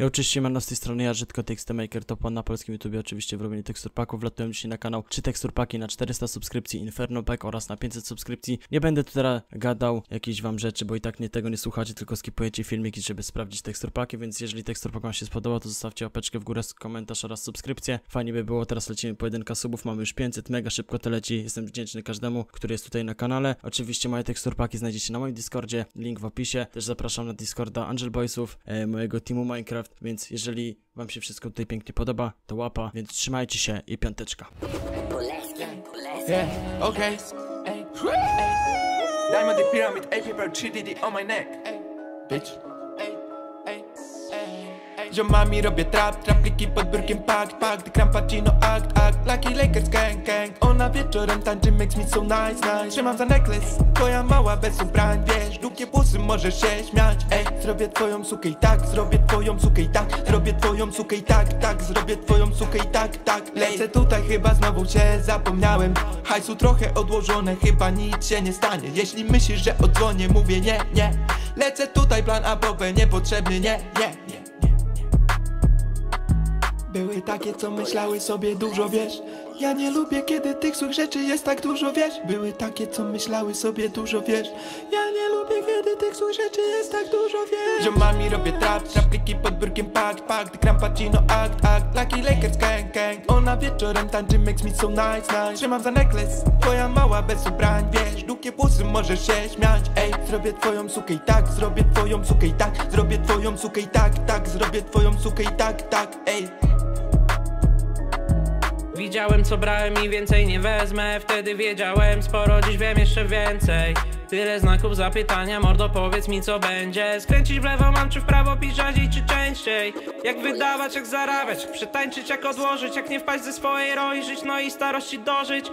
Ja oczywiście mam na tej strony ja, Żydko TXT Maker, to pan na polskim YouTubie oczywiście w robieniu tekstur paków. Wlatuję dzisiaj na kanał 3 tekstur paki na 400 subskrypcji Inferno Pack oraz na 500 subskrypcji. Nie będę teraz gadał jakichś wam rzeczy, bo i tak nie tego nie słuchacie, tylko skipujecie filmiki, żeby sprawdzić tekstur paki, więc jeżeli tekstur pak wam się spodobał, to zostawcie łapeczkę w górę, komentarz oraz subskrypcję. Fajnie by było, teraz lecimy pojedynka subów, mamy już 500, mega szybko to leci. Jestem wdzięczny każdemu, który jest tutaj na kanale. Oczywiście moje tekstur paki znajdziecie na moim Discordzie, link w opisie. Też zapraszam na Discorda Angel Boysów, e, mojego teamu Minecraft, więc jeżeli wam się wszystko tutaj pięknie podoba, to łapa, więc trzymajcie się i piąteczka. Yeah, okay. Diamond the pyramid, A paper 3DD on my neck. Bitch. Ziomami robię trap, trapliki pod biurkiem pak, pak Gdy Crampacino akt, akt Lucky Lakers gang, gang. Ona wieczorem tańczy, makes me so nice, nice. Trzymam za necklace, twoja mała bez ubrań Wiesz, długie włosy, możesz się śmiać Ej, zrobię twoją sukę i tak Zrobię twoją sukę i tak. Zrobię twoją sukę i tak, tak Zrobię twoją sukę i tak, tak. Lecę tutaj, chyba znowu cię zapomniałem. Hajsu trochę odłożone, chyba nic się nie stanie. Jeśli myślisz, że odzwonię, mówię nie, nie. Lecę tutaj, plan A, B niepotrzebny, nie, nie, nie były takie, co myślały sobie dużo, wiesz? Ja nie lubię, kiedy tych złych rzeczy jest tak dużo, wiesz? Były takie, co myślały sobie dużo, wiesz? Ja nie lubię, kiedy tych złych rzeczy jest tak dużo, wiesz? Ziomami robię trap, trapliki pod biurkiem pak, pak Gdy Crampacino akt, akt Lucky Lakers gang, gang. Ona wieczorem tańczy, makes me so nice, nice. Trzymam za necklace, twoja mała bez ubrań, wiesz? Długie włosy, możesz się śmiać, ej. Zrobię twoją sukę i tak, zrobię twoją sukę i tak Zrobię twoją sukę i tak, tak Zrobię twoją sukę i tak, tak, ej Widziałem co brałem i więcej nie wezmę. Wtedy wiedziałem sporo, dziś wiem jeszcze więcej. Tyle znaków zapytania, mordo powiedz mi co będzie. Skręcić w lewo mam czy w prawo, pić rzadziej czy częściej? Jak wydawać, jak zarabiać, jak przetańczyć, jak odłożyć? Jak nie wpaść ze swojej roli, żyć no i starości dożyć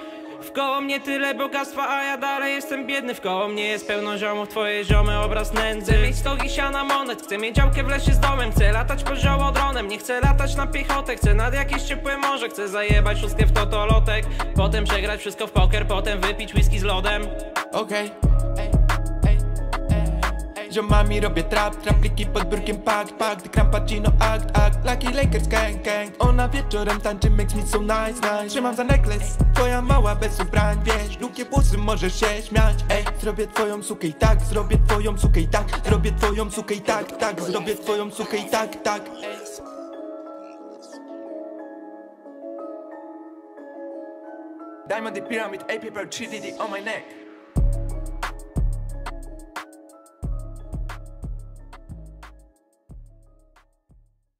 Wkoło mnie tyle bogactwa, a ja dalej jestem biedny. Wkoło mnie jest pełno ziomów, twoje ziomy obraz nędzy. Chcę mieć stogi siana monet, chcę mieć działkę w lesie z domem. Chcę latać po dronem, nie chcę latać na piechotę. Chcę nad jakieś ciepłe morze, chcę zajebać szóstkę w totolotek. Potem przegrać wszystko w poker, potem wypić whisky z lodem. Okej Ziomami robię trap, trapliki pod biurkiem pak, pak Gdy Crampacino akt, akt Lucky Lakers gang, gang. Ona wieczorem tańczy, makes me so nice, nice. Trzymam za necklace, twoja mała bez ubrań Wiesz, długie włosy, możesz się śmiać Ej, zrobię twoją sukę i tak Zrobię twoją sukę i tak Zrobię twoją sukę i tak, tak Zrobię twoją sukę i tak, tak. Diamond the pyramid, A paper 3DD on my neck